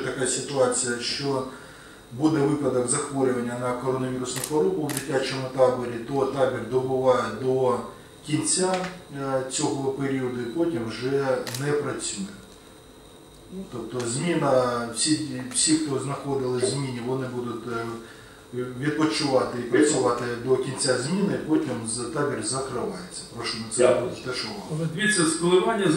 така ситуація, що буде випадок захворювання на коронавірусну хворобу в дитячому таборі, то табір добуває до кінця е, цього періоду і потім вже не працює. Тобто зміна, всі, всі, хто знаходились в зміні, вони будуть е, відпочивати і працювати до кінця зміни, потім табір закривається. Прошу на це те, що. дивіться, спливання.